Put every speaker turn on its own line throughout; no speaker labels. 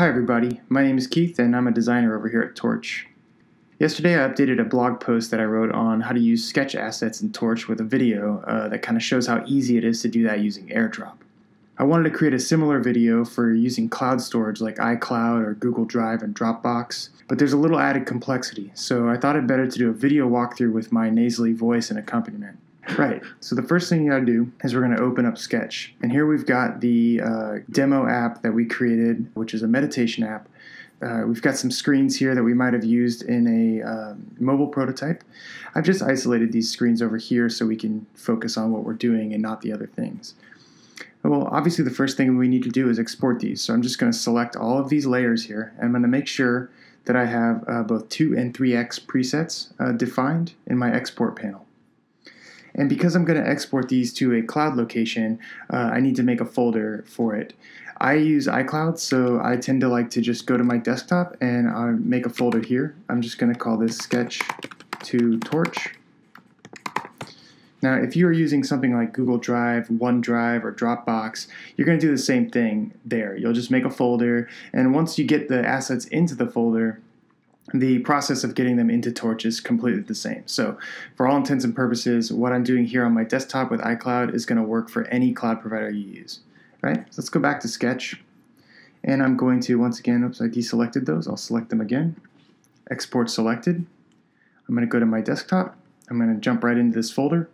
Hi everybody, my name is Keith and I'm a designer over here at Torch. Yesterday I updated a blog post that I wrote on how to use sketch assets in Torch with a video uh, that kind of shows how easy it is to do that using AirDrop. I wanted to create a similar video for using cloud storage like iCloud or Google Drive and Dropbox, but there's a little added complexity, so I thought it better to do a video walkthrough with my nasally voice and accompaniment. Right, so the first thing you gotta do is we're gonna open up Sketch. And here we've got the uh, demo app that we created, which is a meditation app. Uh, we've got some screens here that we might have used in a um, mobile prototype. I've just isolated these screens over here so we can focus on what we're doing and not the other things. Well, obviously the first thing we need to do is export these. So I'm just to select all of these layers here. I'm to make sure that I have uh, both 2 and 3x presets uh, defined in my export panel. And because I'm going to export these to a cloud location, uh, I need to make a folder for it. I use iCloud, so I tend to like to just go to my desktop and I make a folder here. I'm just going to call this sketch to torch. Now, if you are using something like Google Drive, OneDrive, or Dropbox, you're going to do the same thing there. You'll just make a folder, and once you get the assets into the folder, the process of getting them into Torch is completely the same. So, for all intents and purposes, what I'm doing here on my desktop with iCloud is going to work for any cloud provider you use. Right? So let's go back to Sketch, and I'm going to once again. Oops, I deselected those. I'll select them again. Export selected. I'm going to go to my desktop. I'm going to jump right into this folder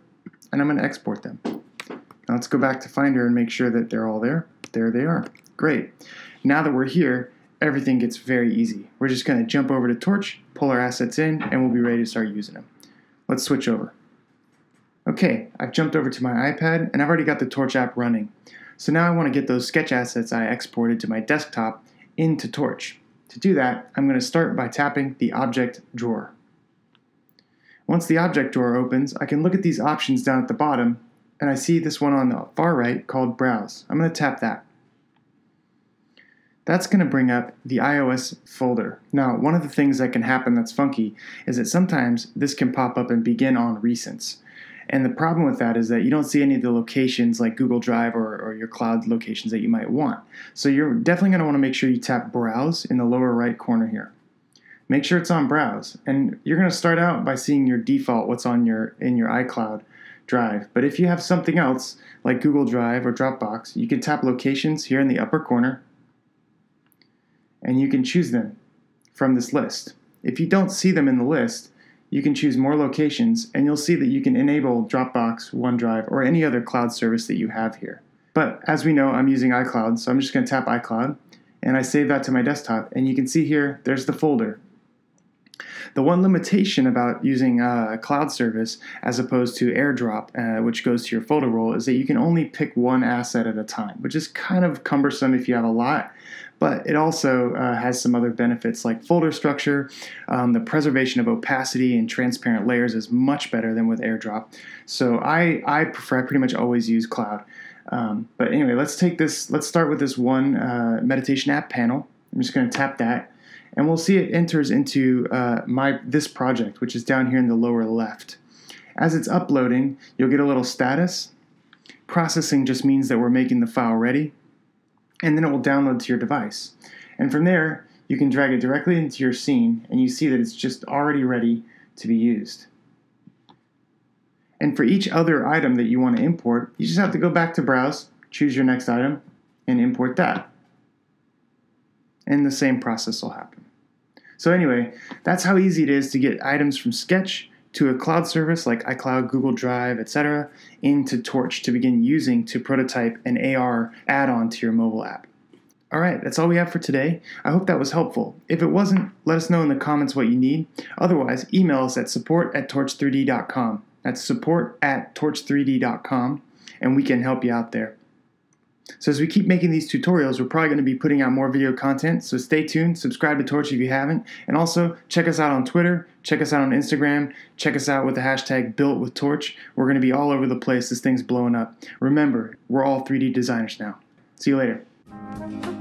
and I'm going to export them. Now let's go back to Finder and make sure that they're all there. There they are. Great. Now that we're here, everything gets very easy. We're just going to jump over to Torch, pull our assets in, and we'll be ready to start using them. Let's switch over. Okay, I've jumped over to my iPad and I've already got the Torch app running. So now I want to get those sketch assets I exported to my desktop into Torch. To do that, I'm going to start by tapping the object drawer. Once the object drawer opens, I can look at these options down at the bottom, and I see this one on the far right called Browse. I'm going to tap that. That's going to bring up the iOS folder. Now, one of the things that can happen that's funky is that sometimes this can pop up and begin on recents. And the problem with that is that you don't see any of the locations like Google Drive or, or your cloud locations that you might want. So you're definitely going to want to make sure you tap Browse in the lower right corner here make sure it's on browse. And you're going to start out by seeing your default, what's on your in your iCloud drive. But if you have something else like Google Drive or Dropbox, you can tap locations here in the upper corner and you can choose them from this list. If you don't see them in the list, you can choose more locations and you'll see that you can enable Dropbox, OneDrive, or any other cloud service that you have here. But as we know, I'm using iCloud, so I'm just going to tap iCloud and I save that to my desktop. And you can see here, there's the folder. The one limitation about using a cloud service as opposed to AirDrop, uh, which goes to your folder role, is that you can only pick one asset at a time, which is kind of cumbersome if you have a lot. But it also uh, has some other benefits like folder structure. Um, the preservation of opacity and transparent layers is much better than with AirDrop. So I, I prefer, I pretty much always use cloud. Um, but anyway, let's take this, let's start with this one uh, meditation app panel. I'm just going to tap that and we'll see it enters into uh, my this project, which is down here in the lower left. As it's uploading, you'll get a little status. Processing just means that we're making the file ready, and then it will download to your device. And from there, you can drag it directly into your scene, and you see that it's just already ready to be used. And for each other item that you want to import, you just have to go back to Browse, choose your next item, and import that. And the same process will happen. So anyway, that's how easy it is to get items from Sketch to a cloud service like iCloud, Google Drive, etc., into Torch to begin using to prototype an AR add-on to your mobile app. All right, that's all we have for today. I hope that was helpful. If it wasn't, let us know in the comments what you need. Otherwise, email us at support at torch3d.com. That's support at torch3d.com, and we can help you out there. So as we keep making these tutorials, we're probably going to be putting out more video content. So stay tuned, subscribe to Torch if you haven't, and also check us out on Twitter, check us out on Instagram, check us out with the hashtag Built with Torch. We're going to be all over the place. This thing's blowing up. Remember, we're all 3D designers now. See you later.